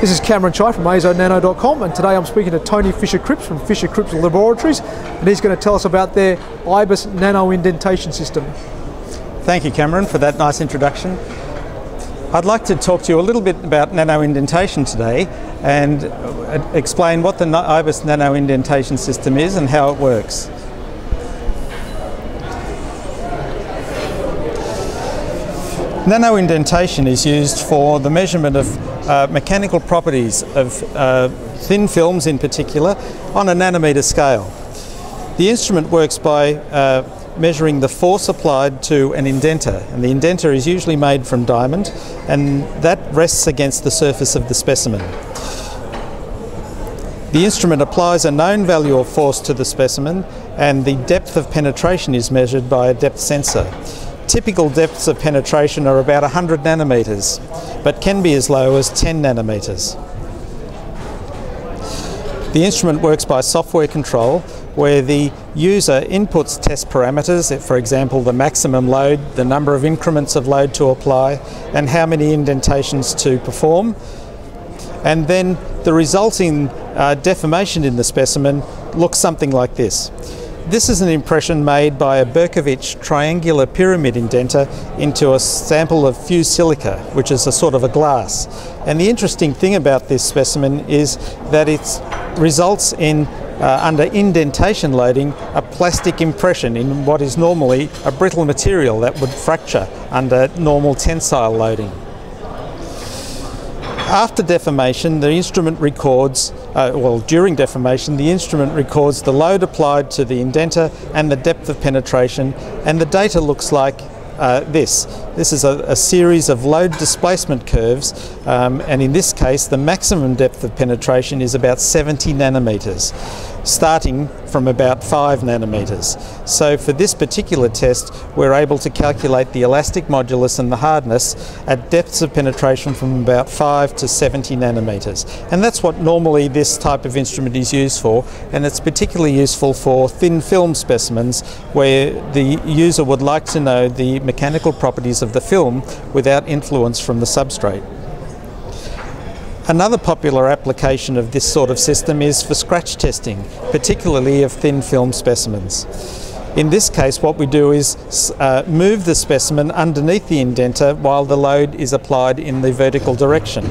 This is Cameron Chai from azonano.com and today I'm speaking to Tony Fisher Cripps from Fisher Cripps Laboratories and he's going to tell us about their IBIS nano indentation system. Thank you Cameron for that nice introduction. I'd like to talk to you a little bit about nano indentation today and uh, explain what the IBIS nano indentation system is and how it works. Nano indentation is used for the measurement of uh, mechanical properties of uh, thin films in particular on a nanometer scale. The instrument works by uh, measuring the force applied to an indenter and the indenter is usually made from diamond and that rests against the surface of the specimen. The instrument applies a known value of force to the specimen and the depth of penetration is measured by a depth sensor. Typical depths of penetration are about 100 nanometers, but can be as low as 10 nanometers. The instrument works by software control where the user inputs test parameters, for example the maximum load, the number of increments of load to apply and how many indentations to perform and then the resulting uh, deformation in the specimen looks something like this. This is an impression made by a Berkovich triangular pyramid indenter into a sample of fused silica, which is a sort of a glass. And the interesting thing about this specimen is that it results in, uh, under indentation loading, a plastic impression in what is normally a brittle material that would fracture under normal tensile loading. After deformation, the instrument records, uh, well, during deformation, the instrument records the load applied to the indenter and the depth of penetration, and the data looks like uh, this. This is a, a, series of load displacement curves, um, and in this case, the maximum depth of penetration is about 70 nanometers starting from about 5 nanometers. So for this particular test we're able to calculate the elastic modulus and the hardness at depths of penetration from about 5 to 70 nanometers. And that's what normally this type of instrument is used for and it's particularly useful for thin film specimens where the user would like to know the mechanical properties of the film without influence from the substrate. Another popular application of this sort of system is for scratch testing, particularly of thin film specimens. In this case what we do is uh, move the specimen underneath the indenter while the load is applied in the vertical direction.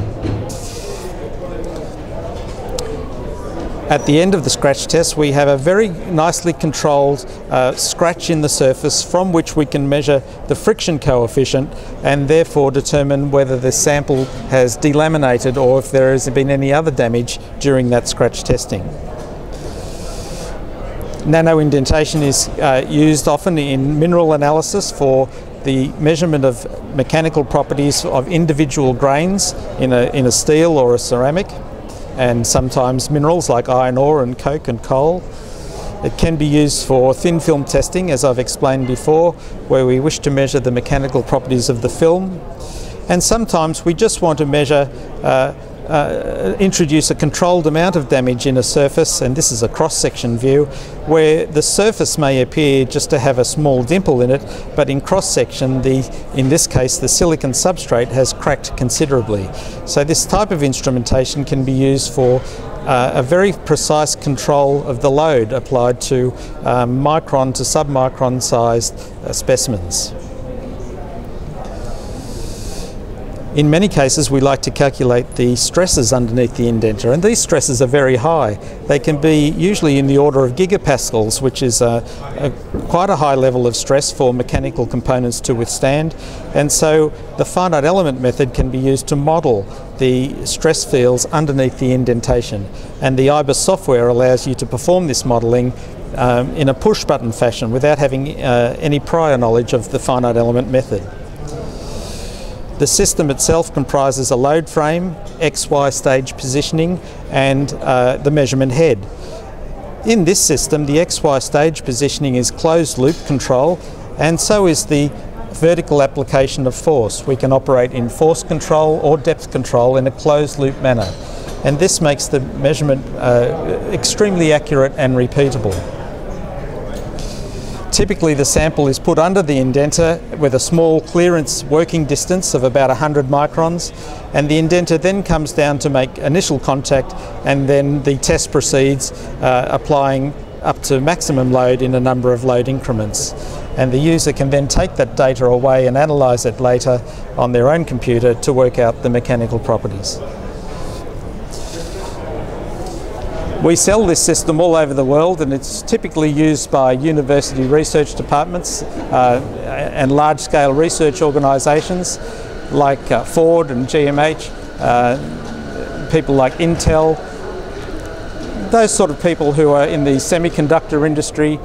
At the end of the scratch test we have a very nicely controlled uh, scratch in the surface from which we can measure the friction coefficient and therefore determine whether the sample has delaminated or if there has been any other damage during that scratch testing. Nano indentation is uh, used often in mineral analysis for the measurement of mechanical properties of individual grains in a, in a steel or a ceramic and sometimes minerals like iron ore and coke and coal. It can be used for thin film testing, as I've explained before, where we wish to measure the mechanical properties of the film. And sometimes we just want to measure uh, uh, introduce a controlled amount of damage in a surface, and this is a cross-section view, where the surface may appear just to have a small dimple in it, but in cross-section, the in this case, the silicon substrate has cracked considerably. So this type of instrumentation can be used for uh, a very precise control of the load applied to um, micron to submicron sized uh, specimens. In many cases, we like to calculate the stresses underneath the indenter, and these stresses are very high. They can be usually in the order of gigapascals, which is a, a, quite a high level of stress for mechanical components to withstand. And so the finite element method can be used to model the stress fields underneath the indentation. And the IBIS software allows you to perform this modelling um, in a push button fashion without having uh, any prior knowledge of the finite element method. The system itself comprises a load frame, XY stage positioning and uh, the measurement head. In this system the XY stage positioning is closed loop control and so is the vertical application of force. We can operate in force control or depth control in a closed loop manner and this makes the measurement uh, extremely accurate and repeatable. Typically the sample is put under the indenter with a small clearance working distance of about 100 microns and the indenter then comes down to make initial contact and then the test proceeds uh, applying up to maximum load in a number of load increments. And the user can then take that data away and analyse it later on their own computer to work out the mechanical properties. We sell this system all over the world and it's typically used by university research departments uh, and large-scale research organisations like uh, Ford and GMH, uh, people like Intel, those sort of people who are in the semiconductor industry,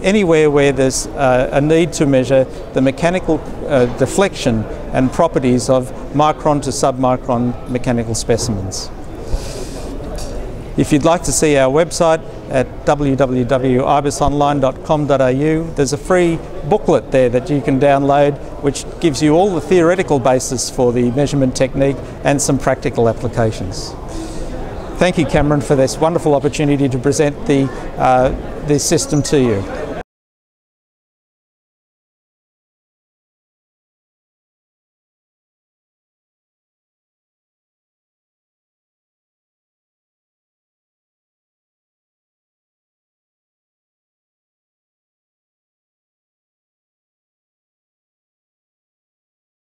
anywhere where there's uh, a need to measure the mechanical uh, deflection and properties of micron to submicron mechanical specimens. If you'd like to see our website at www.ibisonline.com.au, there's a free booklet there that you can download which gives you all the theoretical basis for the measurement technique and some practical applications. Thank you, Cameron, for this wonderful opportunity to present the, uh, the system to you.